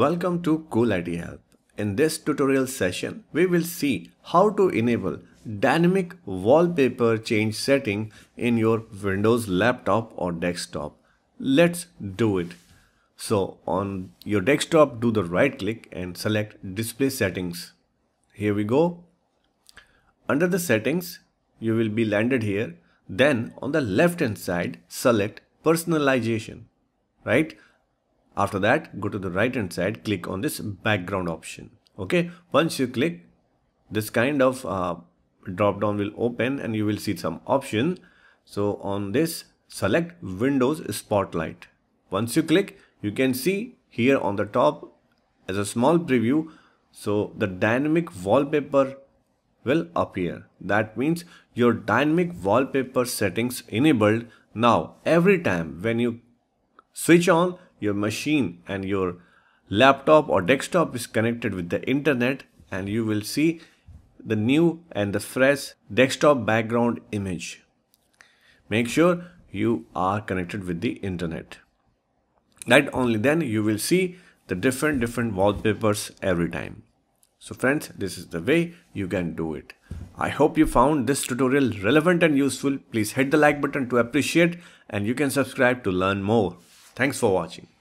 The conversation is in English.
Welcome to Cool IT Help. In this tutorial session, we will see how to enable dynamic wallpaper change setting in your Windows laptop or desktop. Let's do it. So on your desktop, do the right click and select display settings. Here we go. Under the settings, you will be landed here. Then on the left hand side, select personalization, right? After that, go to the right hand side, click on this background option. Okay, once you click, this kind of uh, drop down will open and you will see some option. So on this, select Windows Spotlight. Once you click, you can see here on the top as a small preview. So the dynamic wallpaper will appear. That means your dynamic wallpaper settings enabled. Now every time when you switch on your machine and your laptop or desktop is connected with the internet and you will see the new and the fresh desktop background image. Make sure you are connected with the internet. Right only then you will see the different different wallpapers every time. So friends, this is the way you can do it. I hope you found this tutorial relevant and useful. Please hit the like button to appreciate and you can subscribe to learn more. Thanks for watching.